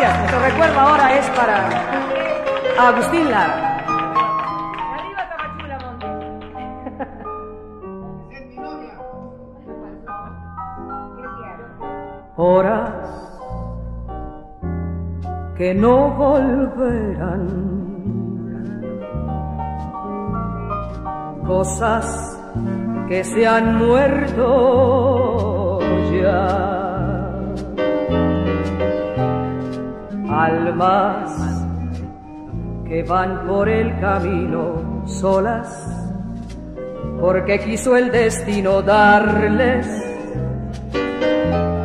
Gracias. Nuestro recuerdo ahora es para Agustín Lara. Horas que no volverán. Cosas que se han muerto ya. Almas que van por el camino solas porque quiso el destino darles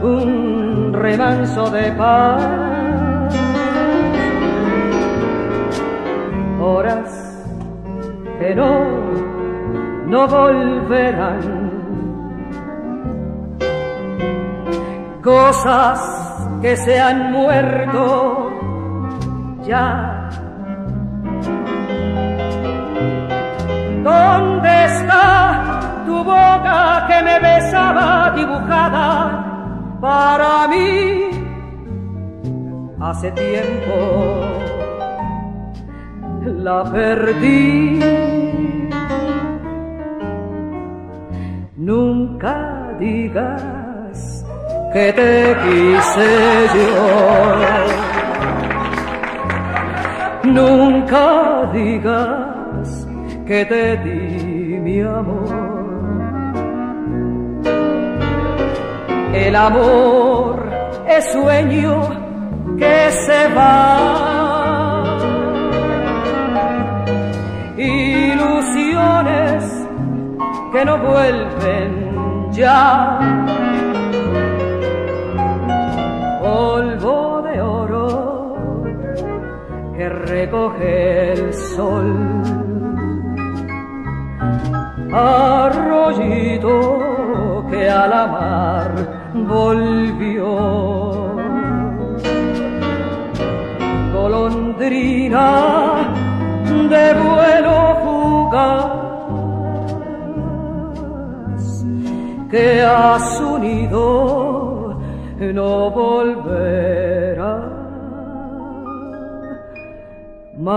un remanso de paz. Horas que no, no volverán. Cosas que se han muerto ya. ¿Dónde está tu boca que me besaba dibujada para mí hace tiempo? La perdí. Nunca digas que te quise yo. Nunca digas que te di mi amor. El amor es sueño que se va. Ilusiones que no vuelven ya. El sol. Arroyito que a la mar volvió. Golondrina de vuelo fugaz que a su nido no 么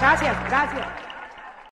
感谢，感谢